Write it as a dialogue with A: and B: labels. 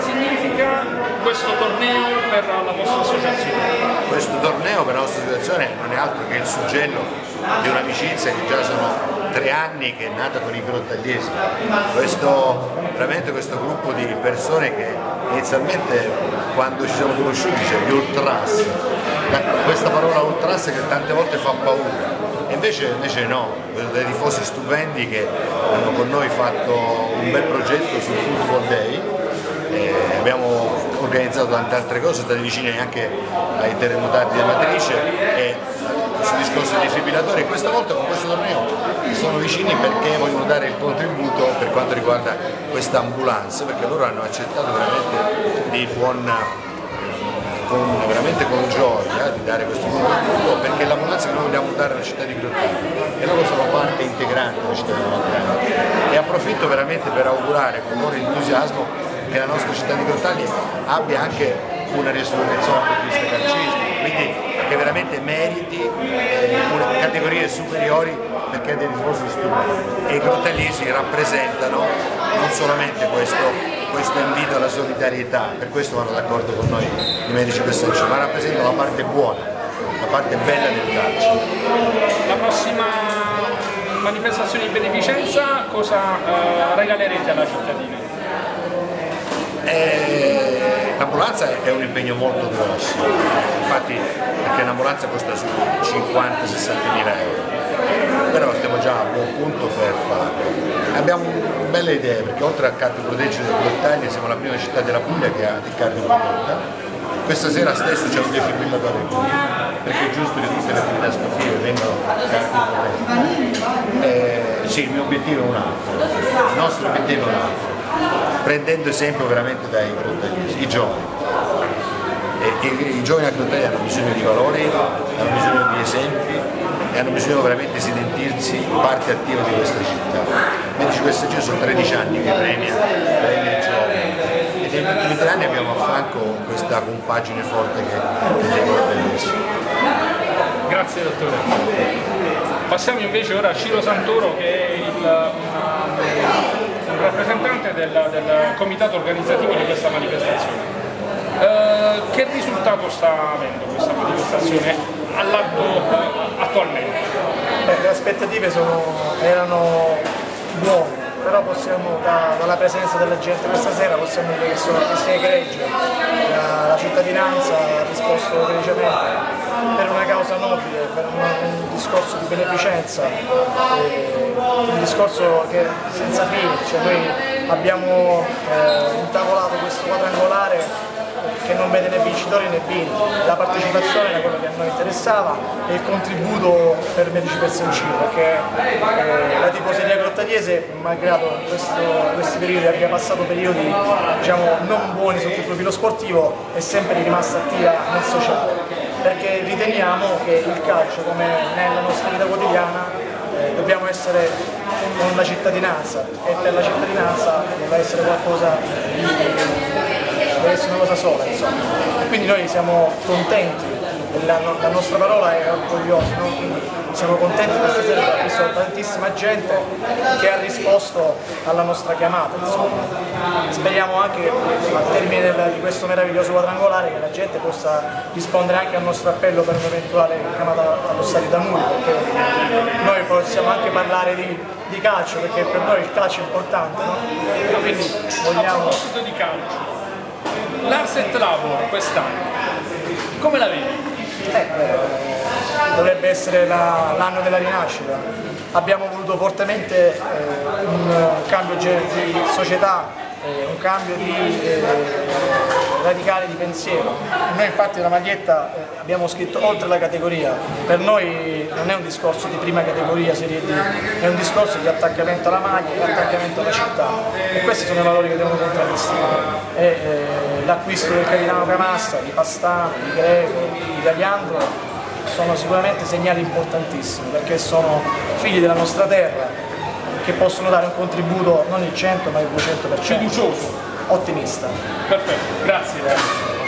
A: significa questo torneo per la vostra associazione? Questo torneo per la nostra associazione non è altro che il suggello di un'amicizia che già sono tre anni che è nata con i grottagliesi. Questo, veramente questo gruppo di persone che inizialmente quando ci siamo conosciuti c'è gli ultras, questa parola ultras che tante volte fa paura. Invece, invece no, dei tifosi stupendi che hanno con noi fatto un bel progetto sul Football Day e abbiamo organizzato tante altre cose, state vicini anche ai terremotati della matrice e sul discorso dei defibrillatori. E questa volta con questo torneo sono vicini perché vogliono dare il contributo per quanto riguarda questa ambulanza perché loro hanno accettato veramente di buon con, veramente con gioia di dare questo contributo perché l'ambulanza che noi vogliamo dare alla città di Grottaglie e loro sono parte integrante della città di Grottaglie e approfitto veramente per augurare con loro entusiasmo che la nostra città di Grottaglie abbia anche una risurrezione dal punto di quindi che veramente meriti eh, categorie superiori perché ha dei tifosi stupendi e i grottagliesi rappresentano non solamente questo, questo, invito alla solidarietà, per questo vanno d'accordo con noi i medici pessanci, ma rappresentano la parte buona, la parte bella del calcio.
B: La prossima manifestazione di beneficenza cosa eh, regalerete alla cittadina?
A: Eh, L'ambulanza è un impegno molto grosso, infatti perché un'ambulanza costa su 50-60 mila euro, però stiamo già a buon punto per farlo. Abbiamo belle idee perché oltre a Cardio Proteggere del Grottaglia siamo la prima città della Puglia che ha il cardio questa sera stesso c'è un defibrillatore qui, perché è giusto che tutte le attività sportive vengano cardio protette. Eh, sì, il mio obiettivo è un altro, il nostro obiettivo è un altro prendendo esempio veramente dai grottagliesi, i giovani. E, e, I giovani a Grottaglia hanno bisogno di valori, hanno bisogno di esempi e hanno bisogno veramente di sentirsi parte attiva di questa città. Medici PSG sono 13 anni che premia, premia i giovani e negli ultimi tre anni abbiamo a fianco questa compagine forte che è dei grottagliesi.
B: Grazie dottore. Passiamo invece ora a Ciro Santoro che è il, una, rappresentante del, del, comitato organizzativo di questa manifestazione. Eh, che risultato sta avendo questa manifestazione all'atto eh, attualmente?
C: Beh, le aspettative sono, erano buone, però possiamo, da, dalla presenza della gente questa sera possiamo dire che, sono, che sia egregio, la, la cittadinanza ha risposto felicemente per una causa nobile, per un, discorso di beneficenza, eh, un discorso che senza fine, cioè noi abbiamo eh, intavolato questo quadrangolare che non vede né vincitori né vinti, la partecipazione era quello che a noi interessava e il contributo per Medici per Sencino, perché eh, la tifoseria grottagliese, malgrado questo, questi periodi abbia passato periodi diciamo, non buoni sotto il profilo sportivo, è sempre rimasta attiva nel sociale perché riteniamo che il calcio, come nella nostra vita quotidiana, eh, dobbiamo essere con la cittadinanza e per la cittadinanza deve essere qualcosa di deve essere una cosa sola, insomma. Quindi noi siamo contenti la, la, nostra parola è orgogliosa, no? Siamo contenti questa sera perché visto tantissima gente che ha risposto alla nostra chiamata. Insomma. Speriamo anche al termine del, di questo meraviglioso quadrangolare che la gente possa rispondere anche al nostro appello per un'eventuale chiamata allo stadio da Muli, perché noi possiamo anche parlare di, di, calcio, perché per noi il calcio è importante. No?
B: Quindi vogliamo... A proposito di calcio, l'Arset Labor quest'anno, come la vedi?
C: Eh, dovrebbe essere l'anno la, della rinascita. Abbiamo voluto fortemente eh, un cambio di società, eh, un cambio di, eh, radicale di pensiero. Noi infatti la maglietta eh, abbiamo scritto oltre la categoria, per noi non è un discorso di prima categoria Serie D, è un discorso di attaccamento alla maglia, di attaccamento alla città e questi sono i valori che devono contraddistinguere. Eh, l'acquisto del capitano Camassa, di Pastano, di Greco, di Gagliandro sono sicuramente segnali importantissimi perché sono figli della nostra terra che possono dare un contributo non il 100 ma il 200%.
B: Fiducioso.
C: Ottimista.
B: Perfetto, grazie.